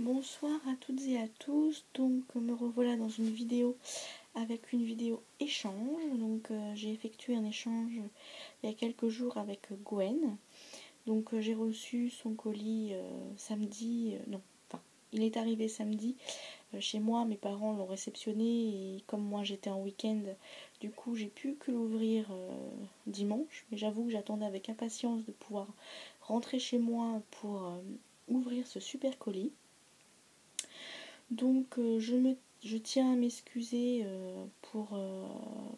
Bonsoir à toutes et à tous, donc me revoilà dans une vidéo avec une vidéo échange. Donc euh, j'ai effectué un échange il y a quelques jours avec Gwen. Donc euh, j'ai reçu son colis euh, samedi, non, enfin il est arrivé samedi chez moi, mes parents l'ont réceptionné et comme moi j'étais en week-end, du coup j'ai pu que l'ouvrir dimanche. Mais j'avoue que j'attendais avec impatience de pouvoir rentrer chez moi pour ouvrir ce super colis. Donc euh, je, tiens à m'excuser euh, pour, euh,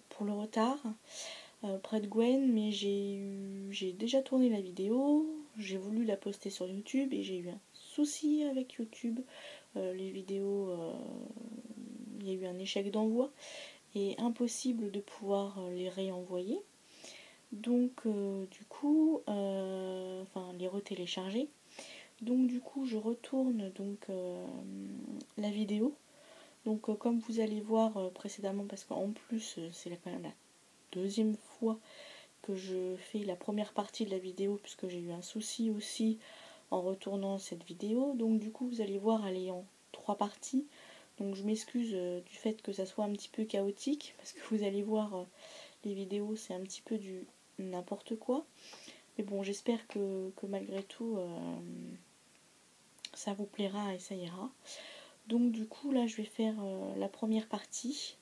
pour le retard auprès de Gwen, mais j'ai déjà tourné la vidéo, j'ai voulu la poster sur YouTube et j'ai eu un souci avec YouTube. les vidéos, il y a eu un échec d'envoi et impossible de pouvoir les réenvoyer. Donc du coup, enfin les retélécharger. Donc du coup je retourne donc euh, la vidéo. Donc euh, comme vous allez voir euh, précédemment, parce qu'en plus c'est quand même la deuxième fois que je fais la première partie de la vidéo, puisque j'ai eu un souci aussi en retournant cette vidéo. Donc du coup vous allez voir elle est en trois parties. Donc je m'excuse du fait que ça soit un petit peu chaotique, parce que vous allez voir les vidéos c'est un petit peu du n'importe quoi. Mais bon j'espère que, malgré tout ça vous plaira et ça ira. Donc du coup là je vais faire euh, la première partie,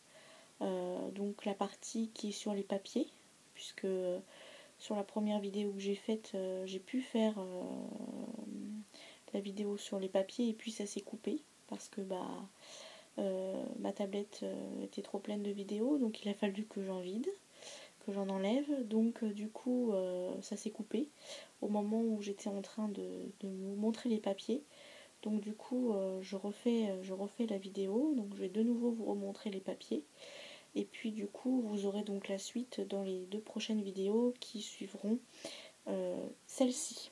euh, donc la partie qui est sur les papiers, puisque sur la première vidéo que j'ai faite euh, j'ai pu faire la vidéo sur les papiers et puis ça s'est coupé parce que bah ma tablette était trop pleine de vidéos donc il a fallu que j'en vide que j'en enlève. Donc du coup ça s'est coupé au moment où j'étais en train de, de, vous montrer les papiers donc du coup, euh, je, refais, euh, je refais la vidéo. Donc je vais de nouveau vous remontrer les papiers. Et puis du coup, vous aurez donc la suite dans les deux prochaines vidéos qui suivront euh, celle-ci.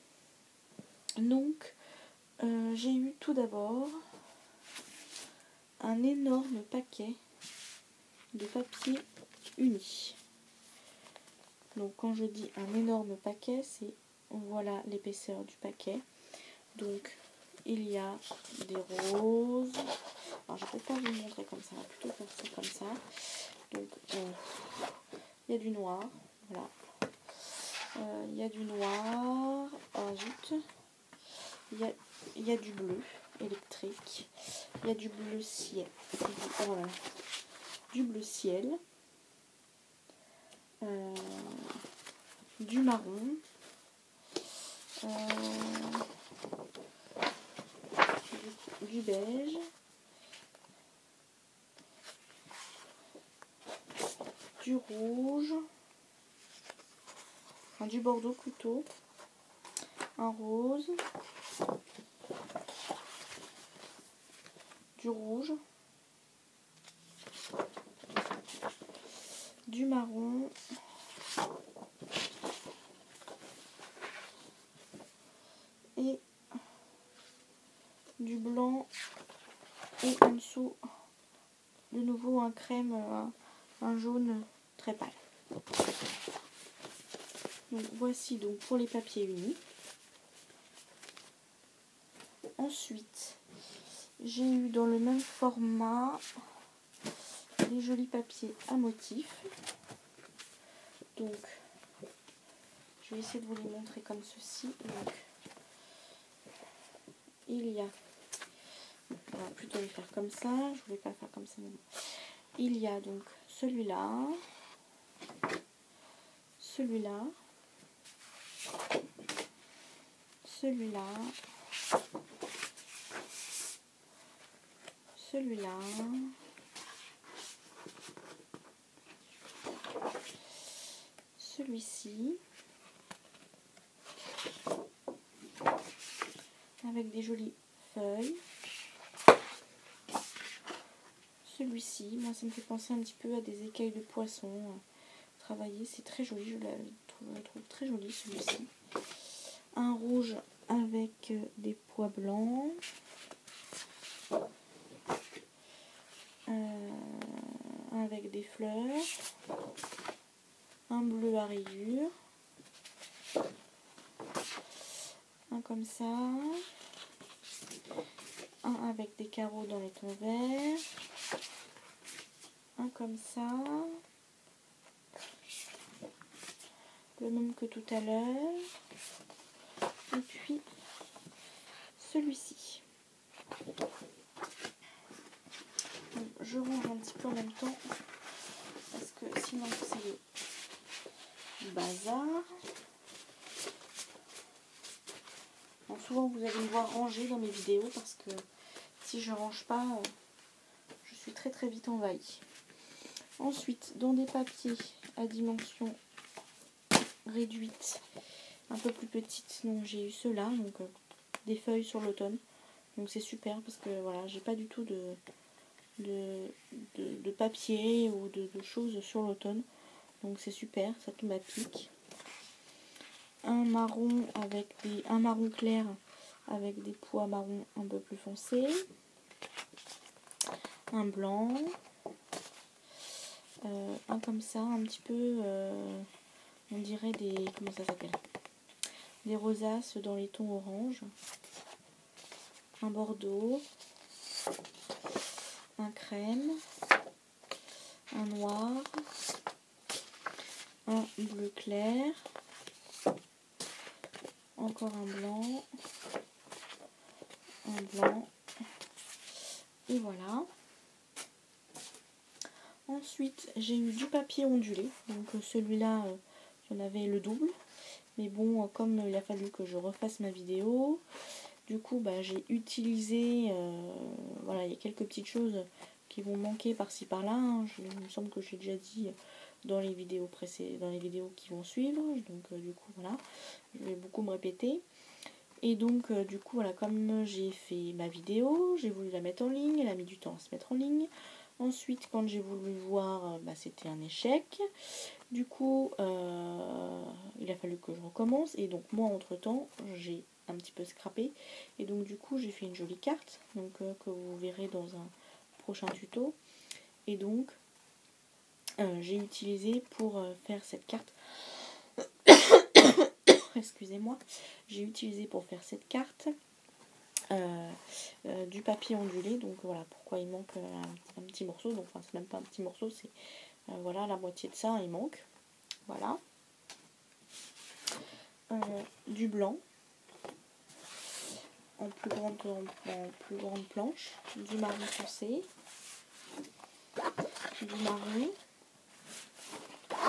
Donc, j'ai eu tout d'abord un énorme paquet de papier uni. Donc quand je dis un énorme paquet, c'est voilà l'épaisseur du paquet. Donc il y a des roses. Alors, je ne peux pas vous montrer comme ça, plutôt faire ça comme ça. Donc, euh, il y a du noir. Voilà. Euh, il y a du noir. Ah, Il y a, il y a du bleu électrique. Il y a du bleu ciel. Oh du bleu ciel. Euh, du marron. Du beige, du rouge, du bordeaux plutôt, un rose, du rouge, du marron, blanc et en dessous de nouveau un crème, euh, un, jaune très pâle. Donc voici donc pour les papiers unis. Ensuite, j'ai eu dans le même format des jolis papiers à motifs. Donc, je vais essayer de vous les montrer comme ceci. Donc, il y a plutôt les faire comme ça. Je voulais pas faire comme ça. Il y a donc celui-là, celui-là, celui-là, celui-là, celui-ci, avec des jolies feuilles. Celui-ci. Moi, ça me fait penser un petit peu à des écailles de poisson euh, travaillées. C'est très joli, je la trouve, très joli celui-ci. Un rouge avec euh, des pois blancs. Euh, avec des fleurs. Un bleu à rayures. Un comme ça. un avec des carreaux dans les tons verts, un comme ça, le même que tout à l'heure, et puis celui-ci. Je range un petit peu en même temps parce que sinon c'est le bazar. souvent vous allez me voir ranger dans mes vidéos parce que si je range pas, euh, je suis très très vite envahie. Ensuite, dans des papiers à dimension réduite, un peu plus petite, j'ai eu ceux-là, donc euh, des feuilles sur l'automne. Donc c'est super parce que voilà, j'ai pas du tout de, de, papier ou de, choses sur l'automne. Donc c'est super, ça tombe à. Un marron avec des. un marron clair avec des pois marron un peu plus foncés. Un blanc. Euh, un comme ça, un petit peu, euh, on dirait des, comment ça s'appelle? Des rosaces dans les tons orange. Un bordeaux. Un crème. Un noir. Un bleu clair. Encore un blanc blanc. Et voilà. Ensuite, j'ai eu du papier ondulé. Donc euh, celui-là, euh, j'en avais le double. Mais bon, euh, comme il a fallu que je refasse ma vidéo, du coup, bah, j'ai utilisé... voilà, il y a quelques petites choses qui vont manquer par-ci par-là. Hein. Il me semble que j'ai déjà dit dans les vidéos précédentes, dans les vidéos qui vont suivre. Donc du coup, voilà, je vais beaucoup me répéter. Et donc, du coup, voilà, comme j'ai fait ma vidéo, j'ai voulu la mettre en ligne, elle a mis du temps à se mettre en ligne. Ensuite, quand j'ai voulu voir, euh, bah, c'était un échec. Du coup, euh, il a fallu que je recommence. Et donc, moi, entre-temps, j'ai un petit peu scrappé. Et donc, du coup, j'ai fait une jolie carte, donc que vous verrez dans un prochain tuto. Et donc, j'ai utilisé pour faire cette carte excusez-moi, j'ai utilisé pour faire cette carte euh, euh, du papier ondulé. Donc voilà pourquoi il manque euh, un, petit morceau. Donc enfin c'est même pas un petit morceau, c'est voilà la moitié de ça, il manque. Voilà. du blanc en plus grande, en plus grande planche, du marron foncé, du marron,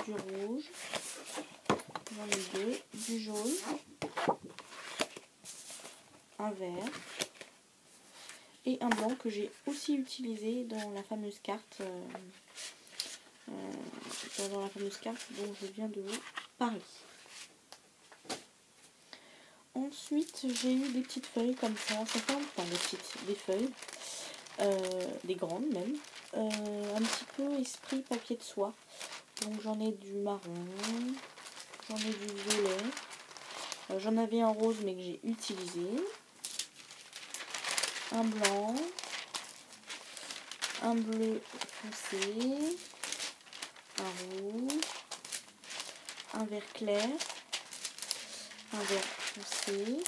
du rouge, du jaune, un vert et un blanc que j'ai aussi utilisé dans la fameuse carte euh, euh, dans la fameuse carte dont je viens de vous parler. Ensuite, j'ai eu des petites feuilles comme ça, enfin des petites, des feuilles, euh, des grandes même, un petit peu esprit papier de soie. Donc j'en ai du marron, J'en ai du violet. J'en avais un rose mais que j'ai utilisé. Un blanc. Un bleu foncé. Un rouge. Un vert clair. Un vert foncé.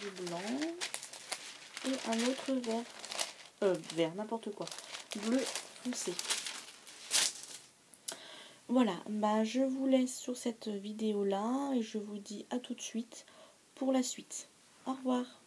Du blanc. Et un autre vert. Euh, vert, n'importe quoi. Bleu foncé. Voilà, bah je vous laisse sur cette vidéo là et je vous dis à tout de suite pour la suite. Au revoir.